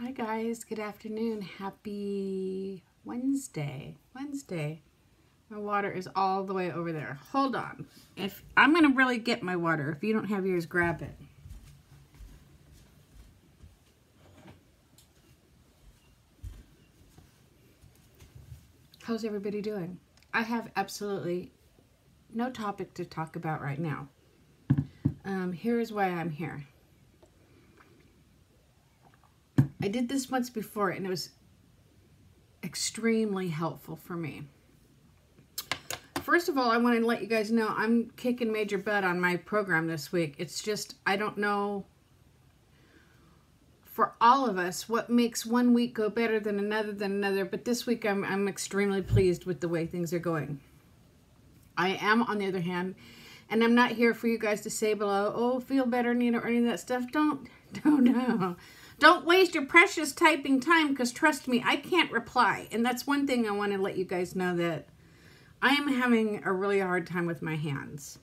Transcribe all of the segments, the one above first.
Hi guys, good afternoon. Happy Wednesday. Wednesday. My water is all the way over there. Hold on. If I'm going to really get my water. If you don't have yours, grab it. How's everybody doing? I have absolutely no topic to talk about right now. Um, here is why I'm here. I did this once before and it was extremely helpful for me. First of all, I want to let you guys know I'm kicking major butt on my program this week. It's just, I don't know for all of us what makes one week go better than another than another, but this week I'm, I'm extremely pleased with the way things are going. I am, on the other hand, and I'm not here for you guys to say below, oh, feel better, Nina, or any of that stuff. Don't, don't, no. Don't waste your precious typing time because trust me, I can't reply. And that's one thing I want to let you guys know that I am having a really hard time with my hands.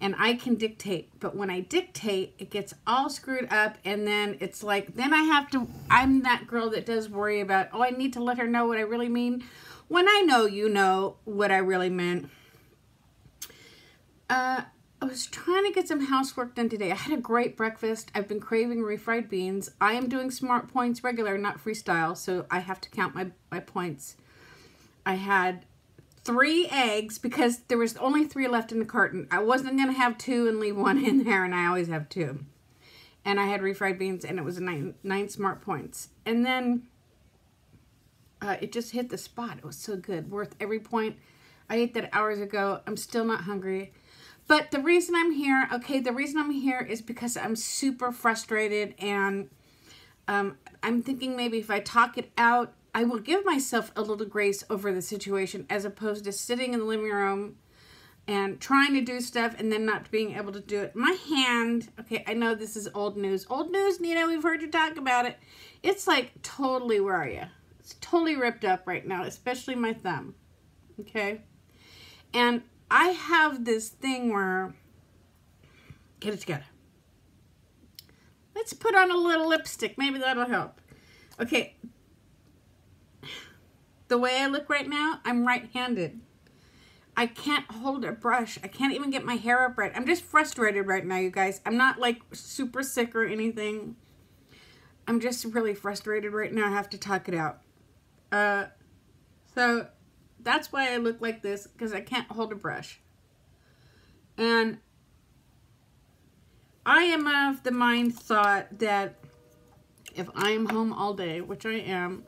And I can dictate, but when I dictate, it gets all screwed up. And then it's like, then I have to, I'm that girl that does worry about, oh, I need to let her know what I really mean. When I know you know what I really meant. Uh, I was trying to get some housework done today. I had a great breakfast. I've been craving refried beans. I am doing smart points regular, not freestyle, so I have to count my, my points. I had three eggs because there was only three left in the carton. I wasn't going to have two and leave one in there, and I always have two. And I had refried beans, and it was nine, nine smart points. And then uh, it just hit the spot. It was so good, worth every point. I ate that hours ago. I'm still not hungry. But the reason I'm here, okay, the reason I'm here is because I'm super frustrated and um, I'm thinking maybe if I talk it out, I will give myself a little grace over the situation as opposed to sitting in the living room and trying to do stuff and then not being able to do it. My hand, okay, I know this is old news. Old news, Nina, we've heard you talk about it. It's like totally, where are you? It's totally ripped up right now, especially my thumb, okay? And I have this thing where, get it together. Let's put on a little lipstick. Maybe that'll help. Okay. The way I look right now, I'm right-handed. I can't hold a brush. I can't even get my hair up right. I'm just frustrated right now, you guys. I'm not like super sick or anything. I'm just really frustrated right now. I have to talk it out. Uh, so that's why I look like this, because I can't hold a brush. And I am of the mind thought that if I am home all day, which I am,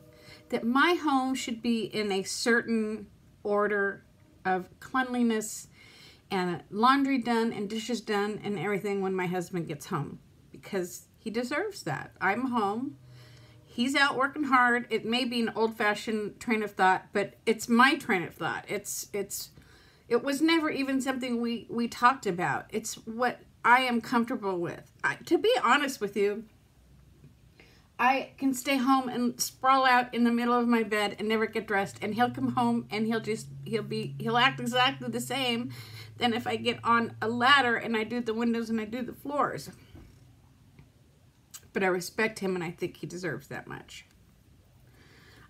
that my home should be in a certain order of cleanliness and laundry done and dishes done and everything when my husband gets home because he deserves that. I'm home he's out working hard. It may be an old-fashioned train of thought, but it's my train of thought. It's it's it was never even something we we talked about. It's what I am comfortable with. I, to be honest with you, I can stay home and sprawl out in the middle of my bed and never get dressed and he'll come home and he'll just he'll be he'll act exactly the same than if I get on a ladder and I do the windows and I do the floors but I respect him and I think he deserves that much.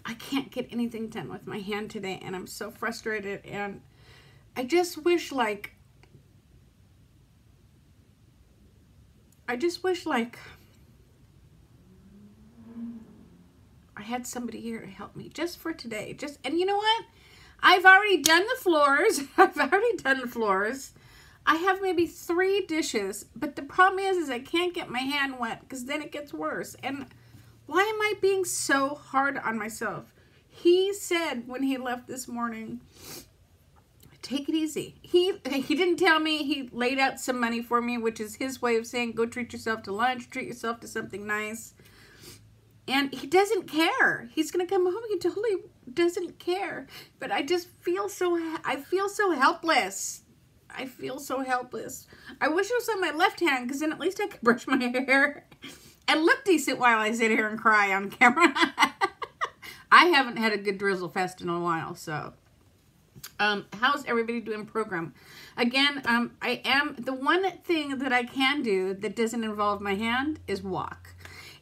I can't get anything done with my hand today and I'm so frustrated and I just wish like I just wish like I had somebody here to help me just for today. Just and you know what? I've already done the floors. I've already done the floors. I have maybe three dishes, but the problem is, is I can't get my hand wet because then it gets worse. And why am I being so hard on myself? He said when he left this morning, take it easy. He he didn't tell me he laid out some money for me, which is his way of saying go treat yourself to lunch, treat yourself to something nice. And he doesn't care. He's going to come home. He totally doesn't care. But I just feel so I feel so helpless. I feel so helpless. I wish it was on my left hand because then at least I could brush my hair and look decent while I sit here and cry on camera. I haven't had a good drizzle fest in a while, so. Um, how's everybody doing program? Again, um, I am, the one thing that I can do that doesn't involve my hand is walk.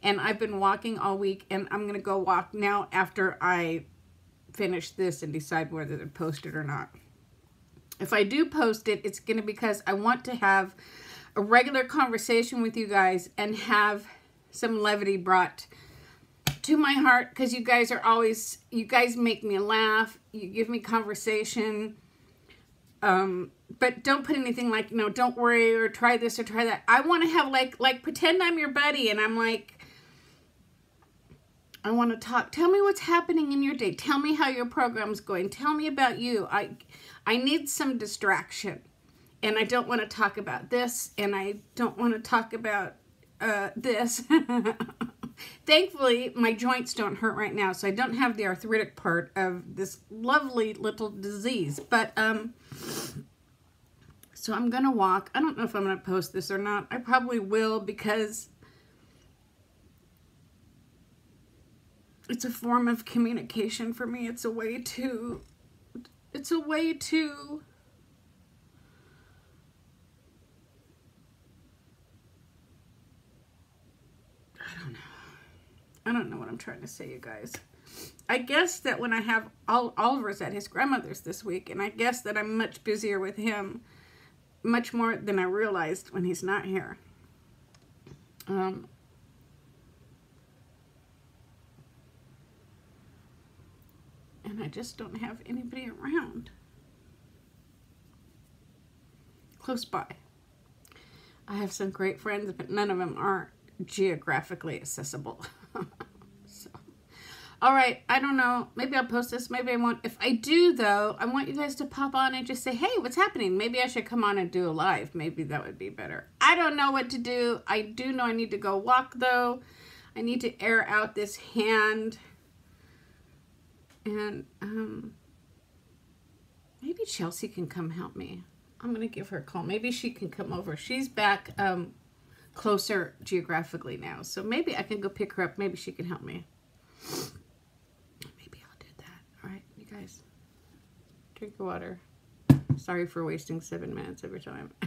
And I've been walking all week and I'm going to go walk now after I finish this and decide whether to post it or not. If I do post it, it's going to because I want to have a regular conversation with you guys and have some levity brought to my heart because you guys are always, you guys make me laugh. You give me conversation. Um, but don't put anything like, you know, don't worry or try this or try that. I want to have like, like pretend I'm your buddy and I'm like, I want to talk. Tell me what's happening in your day. Tell me how your program's going. Tell me about you. I, I need some distraction and I don't want to talk about this and I don't want to talk about uh, this. Thankfully, my joints don't hurt right now, so I don't have the arthritic part of this lovely little disease. But, um, so I'm going to walk. I don't know if I'm going to post this or not. I probably will because it's a form of communication for me. It's a way to, it's a way to I don't know what I'm trying to say, you guys. I guess that when I have Ol Oliver's at his grandmother's this week, and I guess that I'm much busier with him, much more than I realized when he's not here. Um, I just don't have anybody around close by. I have some great friends, but none of them are geographically accessible. so, all right, I don't know. Maybe I'll post this. Maybe I won't. If I do, though, I want you guys to pop on and just say, hey, what's happening? Maybe I should come on and do a live. Maybe that would be better. I don't know what to do. I do know I need to go walk, though. I need to air out this hand. And um, maybe Chelsea can come help me. I'm going to give her a call. Maybe she can come over. She's back um, closer geographically now. So maybe I can go pick her up. Maybe she can help me. Maybe I'll do that. All right, you guys. Drink your water. Sorry for wasting seven minutes every time.